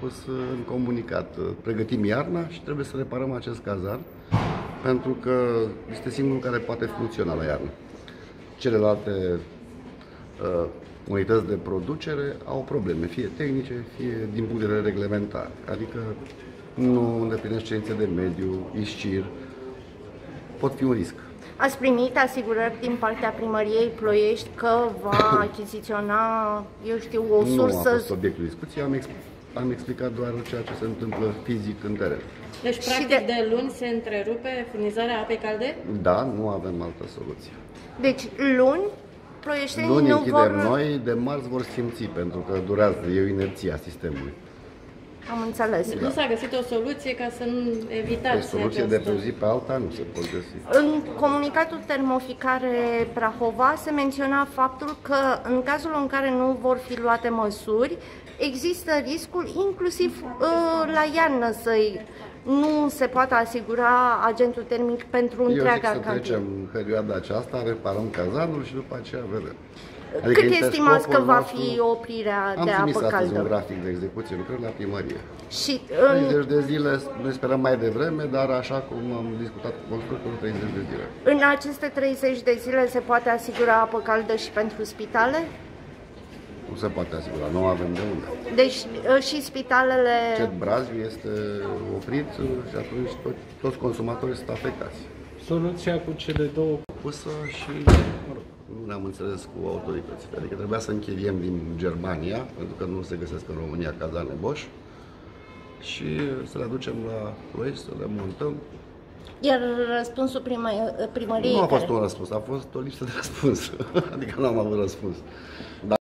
pus în comunicat, pregătim iarna și trebuie să reparăm acest cazar pentru că este singurul care poate funcționa la iarnă. Celelalte uh, unități de producere au probleme, fie tehnice, fie din punct de vedere reglementar, adică nu îndeplinesc cerințe de mediu, iscir, pot fi un risc. Ați primit asigurări din partea primăriei Ploiești că va achiziționa, eu știu, o Nu a sursă... fost obiectul discuției, am, exp- am explicat doar ceea ce se întâmplă fizic în teren. Deci, Și practic, de- de... de luni se întrerupe furnizarea apei calde? Da, nu avem altă soluție. Deci luni, ploieștenii Luni nu închidem vor... noi, de marți vor simți, pentru că durează, e o inerție a sistemului. Am înțeles. Nu s-a găsit o soluție ca să nu Pe evitați soluție de această... pe o zi pe alta nu se pot găsi. În comunicatul termoficare Prahova se menționa faptul că în cazul în care nu vor fi luate măsuri, există riscul inclusiv uh, la iarnă să nu se poată asigura agentul termic pentru Eu zic întreaga să cantină. trecem perioada aceasta, reparăm cazanul și după aceea vedem. Cât este estimați că scopul va nostru- fi oprirea Am de trimis apă astăzi un caldă? grafic de execuție, lucrări la primărie. Și în, 30 de zile, noi sperăm mai devreme, dar așa cum am discutat cu constructorul, 30 de zile. în aceste 30 de zile se poate asigura apă caldă și pentru spitale? Nu se poate asigura, nu avem de unde. Deci uh, și spitalele... Cet Brazil este oprit și atunci tot, toți consumatorii sunt afectați. Soluția cu cele două Pusă și, mă rog, nu ne-am înțeles cu autoritățile. Adică trebuia să închiriem din Germania, pentru că nu se găsesc în România cazane Bosch, și să le aducem la Ploiești, să le montăm. Iar răspunsul prima, primăriei Nu a fost care- un răspuns, a fost o lipsă de răspuns. adică nu am avut răspuns. Dar